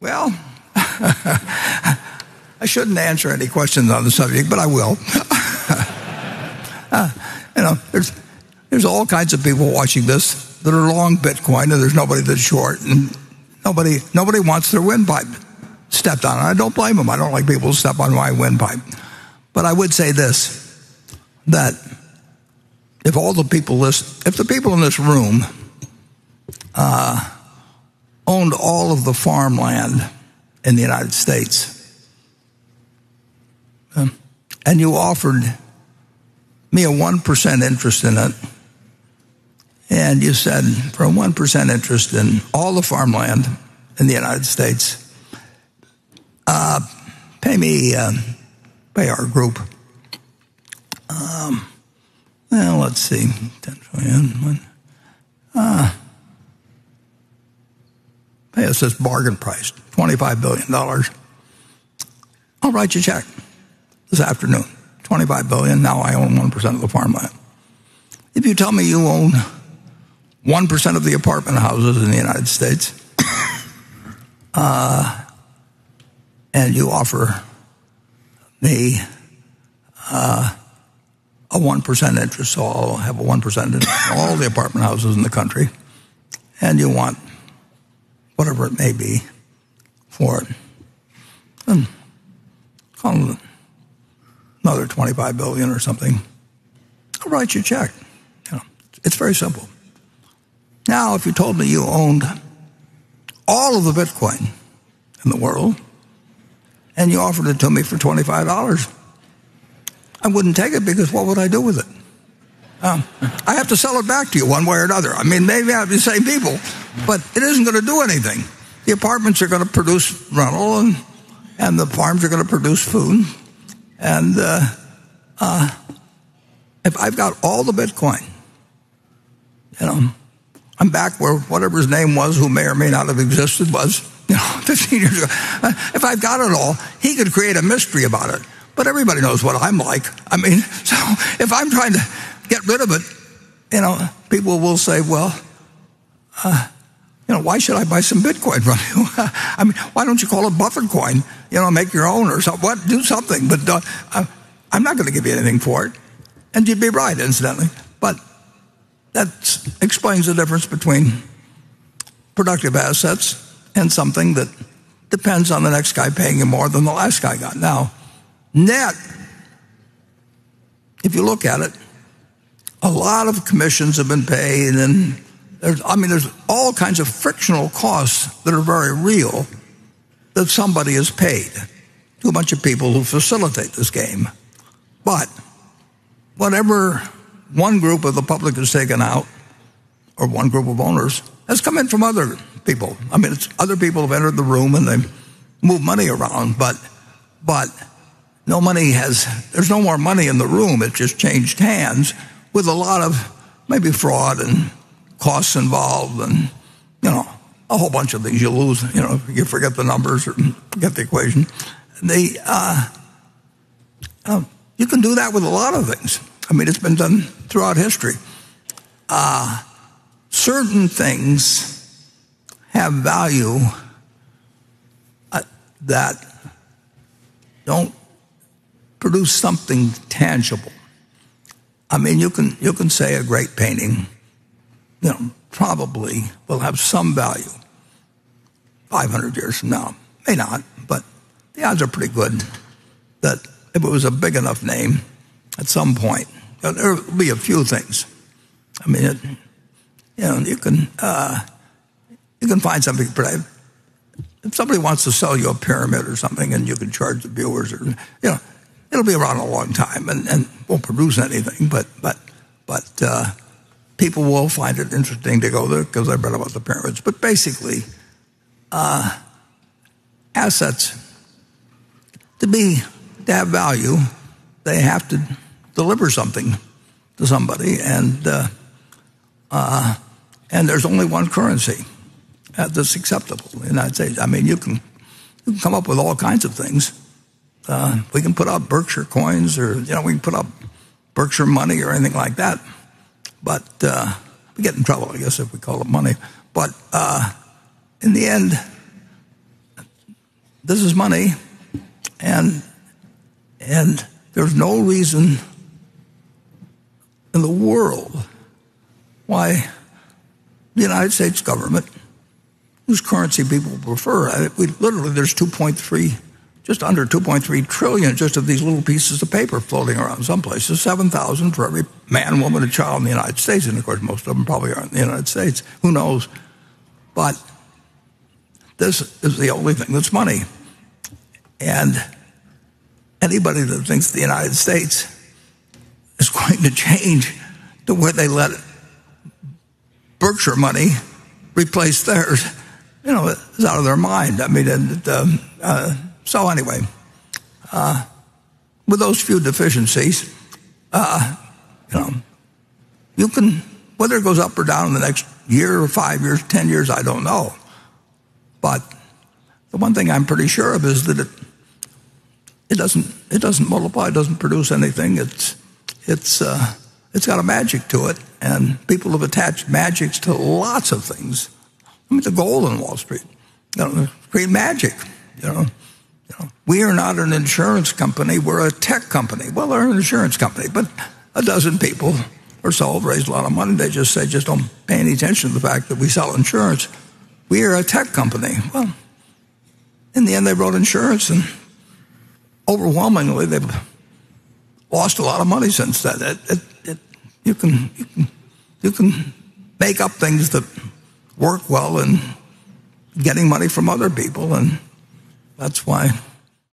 Well, I shouldn't answer any questions on the subject, but I will. uh, you know, there's, there's all kinds of people watching this that are long Bitcoin, and there's nobody that's short, and nobody, nobody wants their windpipe stepped on. And I don't blame them. I don't like people who step on my windpipe. But I would say this, that if all the people list, if the people in this room uh, owned all of the farmland in the United States, um, and you offered me a 1% interest in it, and you said for a 1% interest in all the farmland in the United States, uh, pay me, uh, pay our group. Um, well, let's see, 10 trillion. Uh, us this bargain price, $25 billion. I'll write you a check this afternoon. 25 billion, now I own 1% of the farmland. If you tell me you own 1% of the apartment houses in the United States, uh, and you offer me uh, a 1% interest, so I'll have a 1% interest in all the apartment houses in the country, and you want whatever it may be for it. And call another 25 billion or something. I'll write you a check. You know, it's very simple. Now, if you told me you owned all of the Bitcoin in the world and you offered it to me for $25, I wouldn't take it because what would I do with it? Um, I have to sell it back to you one way or another. I mean, maybe I have the same people, but it isn't going to do anything. The apartments are going to produce rental, and, and the farms are going to produce food. And uh, uh, if I've got all the Bitcoin, you know, I'm back where whatever his name was, who may or may not have existed, was, you know, 15 years ago. Uh, if I've got it all, he could create a mystery about it. But everybody knows what I'm like. I mean, so if I'm trying to get rid of it, you know, people will say, well, uh, you know, why should I buy some Bitcoin from you? I mean, why don't you call it Buffett coin? You know, make your own or something. What? Do something. But uh, I'm not going to give you anything for it. And you'd be right, incidentally. But that explains the difference between productive assets and something that depends on the next guy paying you more than the last guy got. Now, net, if you look at it, a lot of commissions have been paid, and there's, I mean, there's all kinds of frictional costs that are very real that somebody has paid to a bunch of people who facilitate this game. But whatever one group of the public has taken out, or one group of owners, has come in from other people. I mean, it's other people have entered the room and they move money around, but but no money has. There's no more money in the room. It just changed hands with a lot of maybe fraud and costs involved and, you know, a whole bunch of things. You lose, you know, you forget the numbers or get the equation. The, uh, uh, you can do that with a lot of things. I mean, it's been done throughout history. Uh, certain things have value uh, that don't produce something tangible. I mean, you can, you can say a great painting you know, probably will have some value 500 years from now. May not, but the odds are pretty good that if it was a big enough name at some point, there will be a few things. I mean, it, you know, you can uh, you can find something. If somebody wants to sell you a pyramid or something, and you can charge the viewers, or you know, it'll be around a long time and, and won't produce anything. But but but uh, people will find it interesting to go there because I've read about the pyramids. But basically, uh, assets to be to have value, they have to deliver something to somebody, and uh, uh, and there's only one currency that's acceptable in the United States. I mean, you can you can come up with all kinds of things. Uh, we can put up Berkshire coins, or you know, we can put up Berkshire money or anything like that. But uh, we get in trouble, I guess, if we call it money. But uh, in the end, this is money, and and there's no reason in the world why the United States government, whose currency people prefer, I- we, literally there's 2.3, just under 2.3 trillion just of these little pieces of paper floating around some places, 7,000 for every man, woman, and child in the United States. And of course, most of them probably aren't in the United States. Who knows? But this is the only thing that's money. And anybody that thinks the United States is going to change the way they let Berkshire money replace theirs, you know, is out of their mind. I mean, and, um, uh, so anyway, uh, with those few deficiencies, uh, you know, you can, whether it goes up or down in the next year or five years, 10 years, I don't know. But the one thing I'm pretty sure of is that it, it doesn't it doesn't multiply, it doesn't produce anything. It's it's uh, it's got a magic to it, and people have attached magics to lots of things. I mean, the gold on Wall Street, you know, create magic. You know, we are not an insurance company; we're a tech company. Well, they're an insurance company, but a dozen people or so raised a lot of money. They just say, just don't pay any attention to the fact that we sell insurance. We are a tech company. Well, in the end, they wrote insurance, and overwhelmingly, they've lost a lot of money since then. It, it, it, you, can, you, can, you can make up things that work well in getting money from other people, and that's why